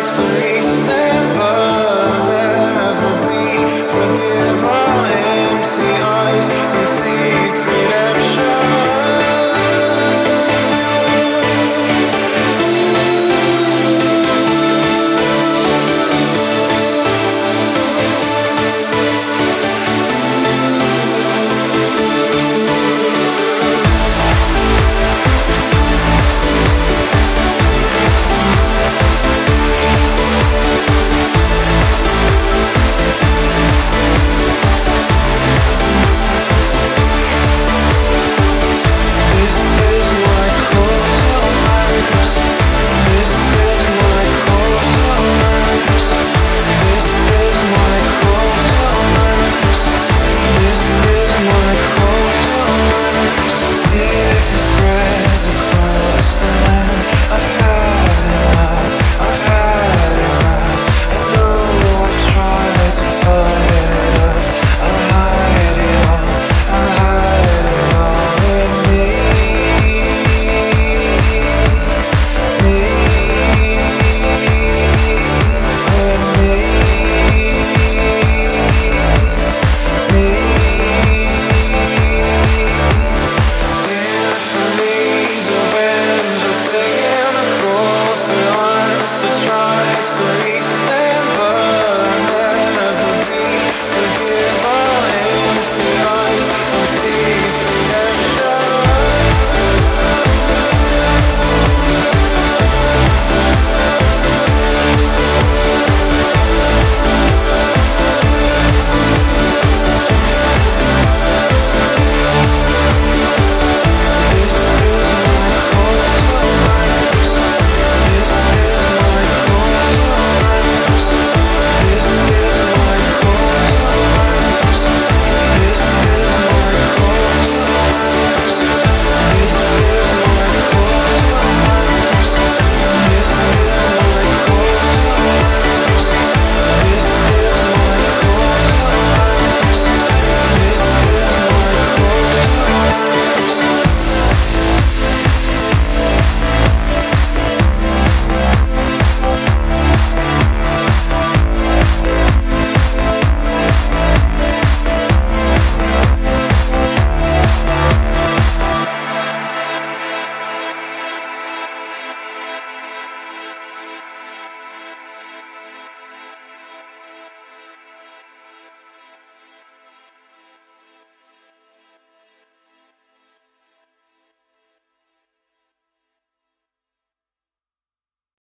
It's